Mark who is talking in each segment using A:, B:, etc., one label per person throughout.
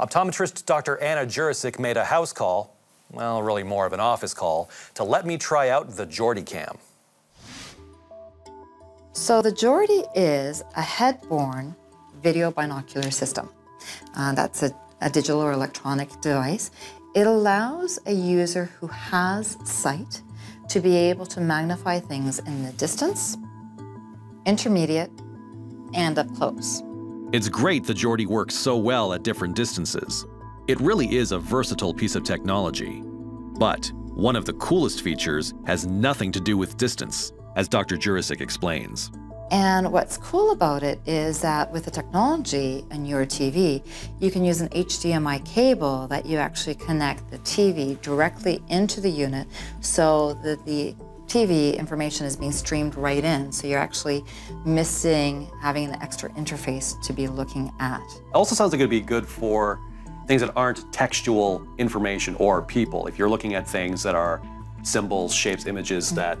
A: Optometrist Dr. Ana Juricic made a house call, well, really more of an office call, to let me try out the JordyCam.
B: So the Jordy is a head-borne video binocular system. Uh, that's a, a digital or electronic device. It allows a user who has sight to be able to magnify things in the distance, intermediate, and up close.
C: It's great the Jordy works so well at different distances. It really is a versatile piece of technology. But one of the coolest features has nothing to do with distance, as Dr. Juricic explains.
B: And what's cool about it is that with the technology in your TV, you can use an HDMI cable that you actually connect the TV directly into the unit so that the TV information is being streamed right in. So you're actually missing having an extra interface to be looking at.
A: It also sounds like it'd be good for things that aren't textual information or people. If you're looking at things that are symbols, shapes, images mm -hmm. that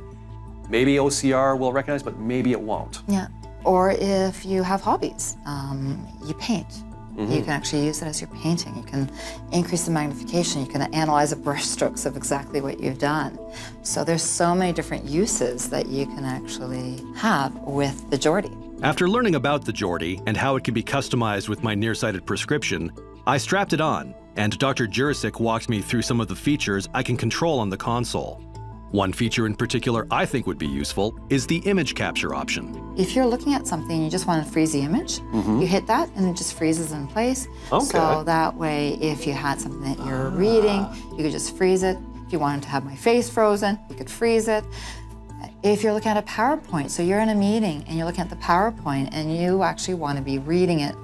A: maybe OCR will recognize, but maybe it won't.
B: Yeah. Or if you have hobbies, um, you paint. Mm -hmm. You can actually use it as your painting. You can increase the magnification. You can analyze the brushstrokes of exactly what you've done. So there's so many different uses that you can actually have with the Jordy.
C: After learning about the Jordy and how it can be customized with my nearsighted prescription, I strapped it on, and Dr. Juricic walked me through some of the features I can control on the console. One feature in particular I think would be useful is the image capture option.
B: If you're looking at something and you just want to freeze the image, mm -hmm. you hit that and it just freezes in place. Okay. So that way, if you had something that you're reading, you could just freeze it. If you wanted to have my face frozen, you could freeze it. If you're looking at a PowerPoint, so you're in a meeting and you're looking at the PowerPoint and you actually want to be reading it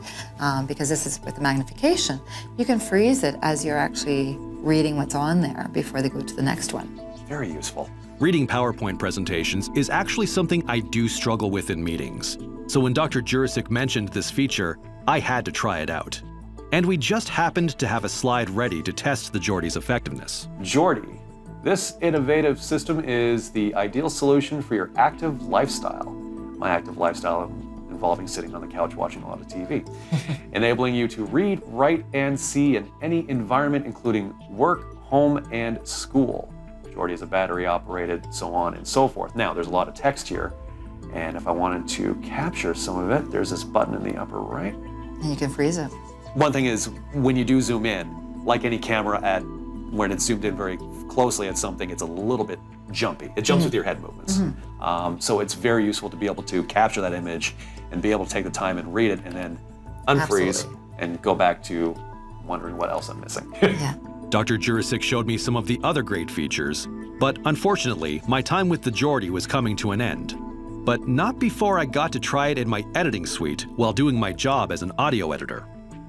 B: um, because this is with the magnification, you can freeze it as you're actually reading what's on there before they go to the next one.
A: Very useful.
C: Reading PowerPoint presentations is actually something I do struggle with in meetings. So when Dr. Juricic mentioned this feature, I had to try it out. And we just happened to have a slide ready to test the Jordy's effectiveness.
A: Jordy. This innovative system is the ideal solution for your active lifestyle. My active lifestyle involving sitting on the couch watching a lot of TV, enabling you to read, write, and see in any environment, including work, home, and school. Jordy is a battery operated, so on and so forth. Now, there's a lot of text here, and if I wanted to capture some of it, there's this button in the upper right.
B: And you can freeze it.
A: One thing is, when you do zoom in, like any camera at when it's zoomed in very closely at something, it's a little bit jumpy. It jumps mm -hmm. with your head movements. Mm -hmm. um, so it's very useful to be able to capture that image and be able to take the time and read it and then unfreeze Absolutely. and go back to wondering what else I'm missing.
B: yeah.
C: Dr. Juricic showed me some of the other great features, but unfortunately, my time with the Jordy was coming to an end. But not before I got to try it in my editing suite while doing my job as an audio editor.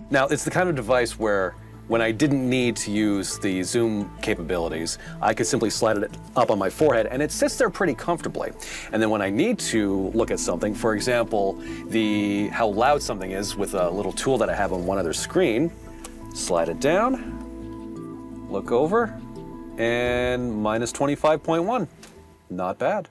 A: Now, it's the kind of device where when I didn't need to use the zoom capabilities, I could simply slide it up on my forehead and it sits there pretty comfortably. And then when I need to look at something, for example, the how loud something is with a little tool that I have on one other screen, slide it down, look over, and minus 25.1. Not bad.